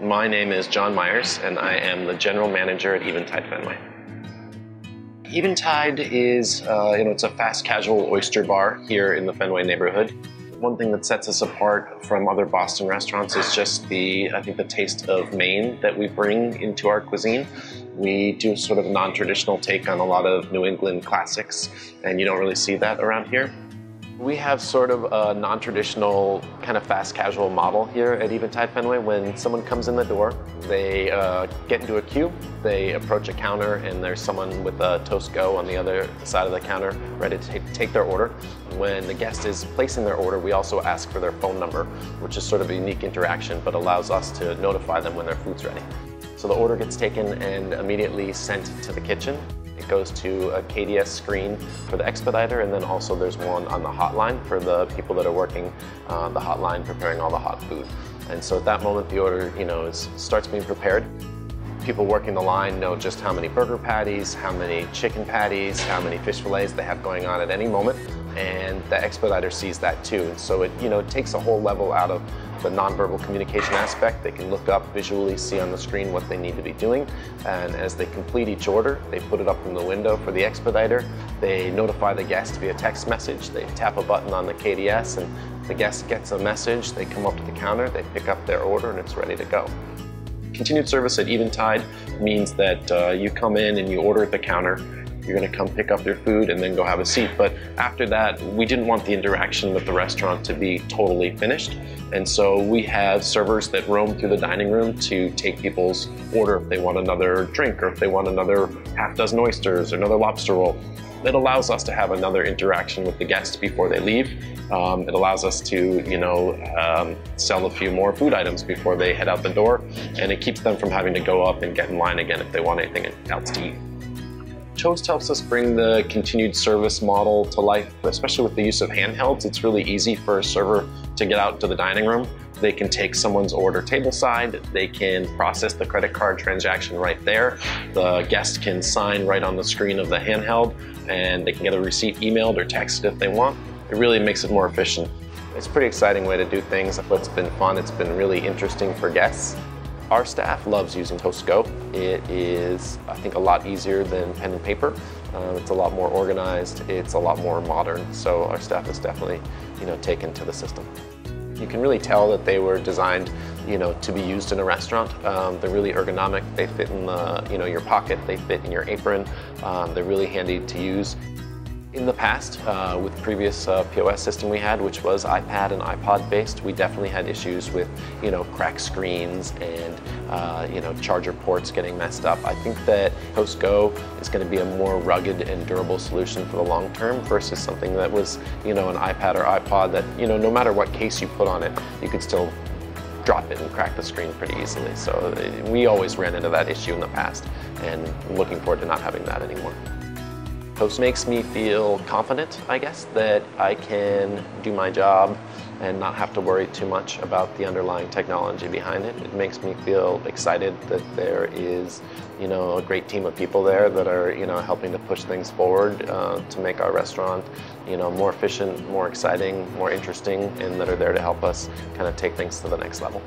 My name is John Myers, and I am the general manager at Eventide Fenway. Eventide is, uh, you know, it's a fast casual oyster bar here in the Fenway neighborhood. One thing that sets us apart from other Boston restaurants is just the, I think, the taste of Maine that we bring into our cuisine. We do sort of a non-traditional take on a lot of New England classics, and you don't really see that around here. We have sort of a non-traditional kind of fast casual model here at Eventide Fenway. When someone comes in the door, they uh, get into a queue, they approach a counter and there's someone with a Toast Go on the other side of the counter ready to take their order. When the guest is placing their order, we also ask for their phone number, which is sort of a unique interaction but allows us to notify them when their food's ready. So the order gets taken and immediately sent to the kitchen. It goes to a KDS screen for the expediter, and then also there's one on the hotline for the people that are working uh, the hotline preparing all the hot food. And so at that moment, the order, you know, is, starts being prepared. People working the line know just how many burger patties, how many chicken patties, how many fish fillets they have going on at any moment and the expediter sees that too. And so it, you know, it takes a whole level out of the nonverbal communication aspect. They can look up, visually see on the screen what they need to be doing. And as they complete each order, they put it up in the window for the expediter. They notify the guest via text message. They tap a button on the KDS and the guest gets a message. They come up to the counter, they pick up their order and it's ready to go. Continued service at Eventide means that uh, you come in and you order at the counter you're going to come pick up your food and then go have a seat. But after that, we didn't want the interaction with the restaurant to be totally finished. And so we have servers that roam through the dining room to take people's order if they want another drink or if they want another half dozen oysters or another lobster roll. It allows us to have another interaction with the guests before they leave. Um, it allows us to, you know, um, sell a few more food items before they head out the door, and it keeps them from having to go up and get in line again if they want anything else to eat. Toast helps us bring the continued service model to life, especially with the use of handhelds. It's really easy for a server to get out to the dining room. They can take someone's order tableside, they can process the credit card transaction right there. The guest can sign right on the screen of the handheld and they can get a receipt emailed or texted if they want. It really makes it more efficient. It's a pretty exciting way to do things. It's been fun, it's been really interesting for guests. Our staff loves using Toast Go. It is, I think, a lot easier than pen and paper. Uh, it's a lot more organized. It's a lot more modern. So our staff is definitely, you know, taken to the system. You can really tell that they were designed, you know, to be used in a restaurant. Um, they're really ergonomic. They fit in the, you know, your pocket. They fit in your apron. Um, they're really handy to use. In the past, uh, with the previous uh, POS system we had, which was iPad and iPod based, we definitely had issues with, you know, cracked screens and, uh, you know, charger ports getting messed up. I think that Toast Go is going to be a more rugged and durable solution for the long term versus something that was, you know, an iPad or iPod that, you know, no matter what case you put on it, you could still drop it and crack the screen pretty easily. So uh, we always ran into that issue in the past and looking forward to not having that anymore. Toast makes me feel confident, I guess, that I can do my job and not have to worry too much about the underlying technology behind it. It makes me feel excited that there is, you know, a great team of people there that are, you know, helping to push things forward uh, to make our restaurant, you know, more efficient, more exciting, more interesting, and that are there to help us kind of take things to the next level.